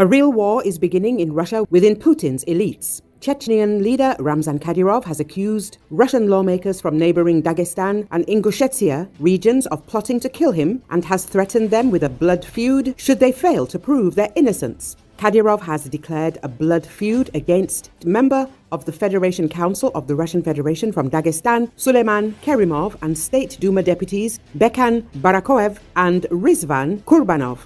A real war is beginning in Russia within Putin's elites. Chechnyan leader Ramzan Kadyrov has accused Russian lawmakers from neighboring Dagestan and Ingushetia regions of plotting to kill him and has threatened them with a blood feud should they fail to prove their innocence. Kadyrov has declared a blood feud against member of the Federation Council of the Russian Federation from Dagestan, Suleiman Kerimov, and State Duma deputies Bekkhan Barakhoev and Rizvan Kurbanov.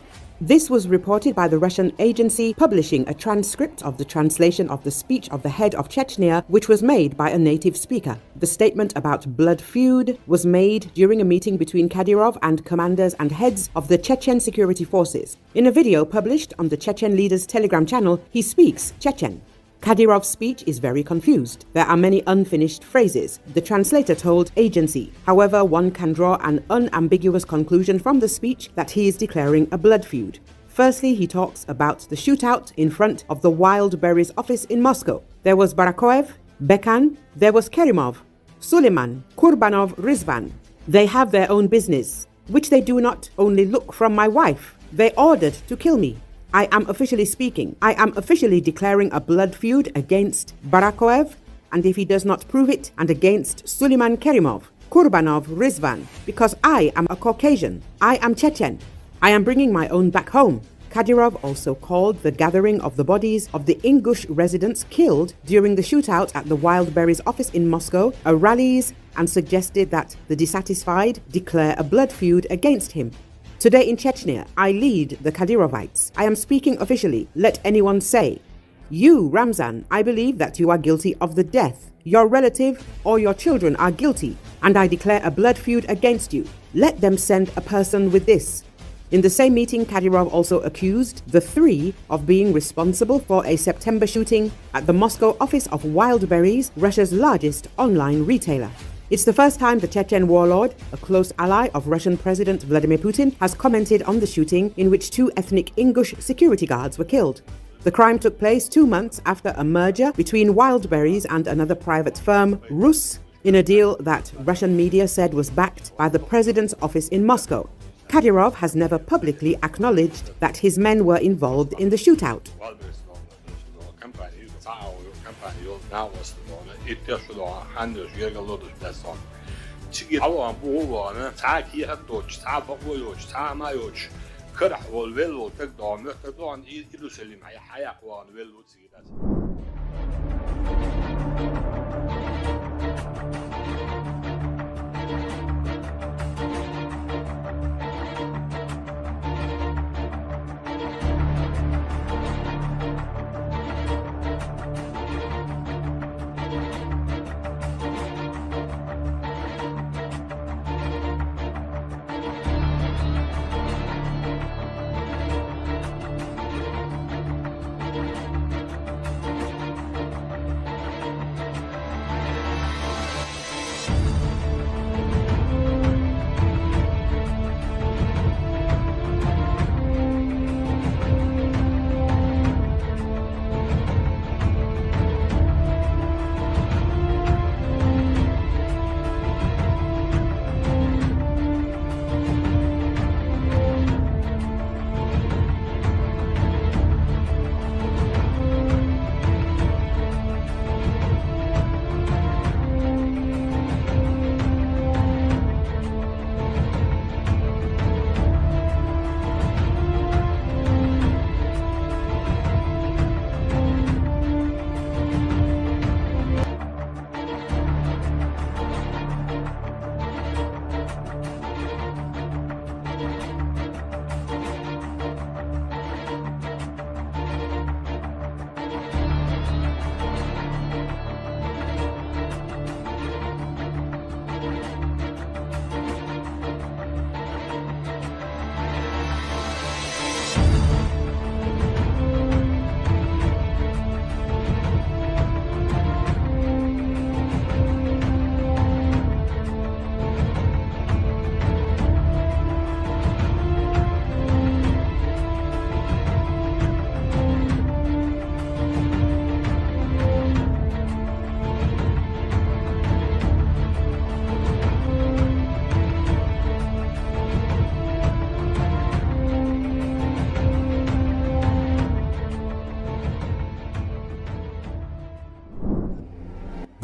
This was reported by the Russian agency publishing a transcript of the translation of the speech of the head of Chechnya, which was made by a native speaker. The statement about blood feud was made during a meeting between Kadyrov and commanders and heads of the Chechen security forces. In a video published on the Chechen leader's Telegram channel, he speaks Chechen. Kadyrov's speech is very confused. There are many unfinished phrases, the translator told Agency. However, one can draw an unambiguous conclusion from the speech that he is declaring a blood feud. Firstly, he talks about the shootout in front of the Wildberries office in Moscow. There was Barakhoev, Bekkhan, there was Kerimov, Suleiman, Kurbanov, Rizvan. They have their own business, which they do not only look from my wife. They ordered to kill me. I am officially speaking. I am officially declaring a blood feud against Barakhoev, and if he does not prove it, and against Suleiman Kerimov, Kurbanov, Rizvan, because I am a Caucasian. I am Chechen. I am bringing my own back home. Kadyrov also called the gathering of the bodies of the Ingush residents killed during the shootout at the Wildberries office in Moscow a rallies and suggested that the dissatisfied declare a blood feud against him. Today in Chechnya, I lead the Kadyrovites. I am speaking officially. Let anyone say. You, Ramzan, I believe that you are guilty of the death. Your relative or your children are guilty, and I declare a blood feud against you. Let them send a person with this. In the same meeting, Kadyrov also accused the three of being responsible for a September shooting at the Moscow office of Wildberries, Russia's largest online retailer. It's the first time the Chechen warlord, a close ally of Russian President Vladimir Putin, has commented on the shooting in which two ethnic Ingush security guards were killed. The crime took place two months after a merger between Wildberries and another private firm, Rus, in a deal that Russian media said was backed by the president's office in Moscow. Kadyrov has never publicly acknowledged that his men were involved in the shootout. támasztani ittiasodon hándos jörgalódos beszak. Csigi havan bóvan, cáki hattocs, cápakolyocs, cámajocs, körhol villó, tegdal, mögtedon, így időszöli, mely háják van villó cigi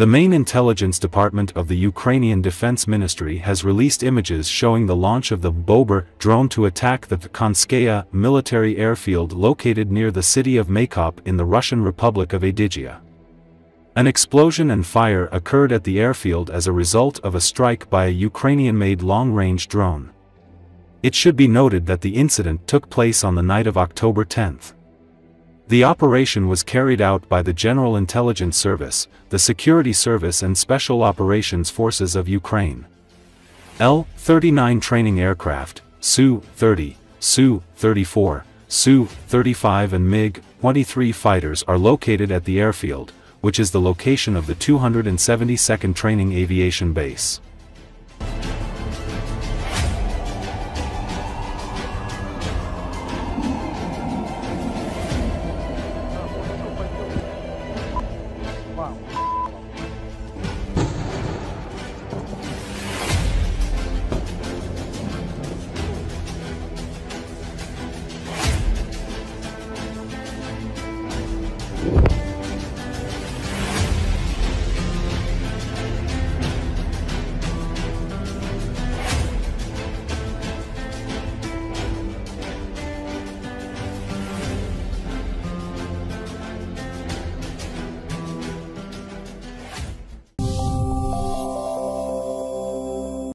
The main intelligence department of the Ukrainian Defense Ministry has released images showing the launch of the Bober drone to attack the Khanskaya military airfield located near the city of Maykop in the Russian Republic of Adygia. An explosion and fire occurred at the airfield as a result of a strike by a Ukrainian-made long-range drone. It should be noted that the incident took place on the night of October 10. The operation was carried out by the General Intelligence Service, the Security Service and Special Operations Forces of Ukraine. L-39 training aircraft, Su-30, Su-34, Su-35 and MiG-23 fighters are located at the airfield, which is the location of the 272nd Training Aviation Base.